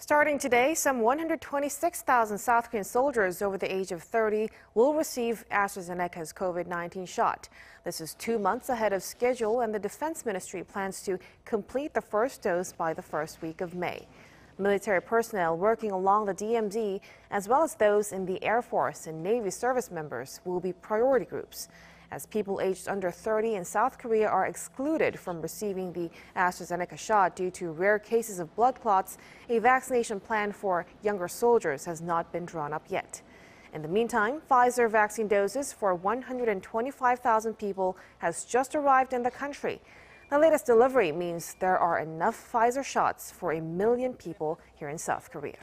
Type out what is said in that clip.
Starting today, some 126,000 South Korean soldiers over the age of 30 will receive AstraZeneca's COVID-19 shot. This is two months ahead of schedule, and the Defense Ministry plans to complete the first dose by the first week of May. Military personnel working along the DMZ, as well as those in the Air Force and Navy service members, will be priority groups as people aged under 30 in South Korea are excluded from receiving the AstraZeneca shot due to rare cases of blood clots. A vaccination plan for younger soldiers has not been drawn up yet. In the meantime, Pfizer vaccine doses for 125,000 people has just arrived in the country. The latest delivery means there are enough Pfizer shots for a million people here in South Korea.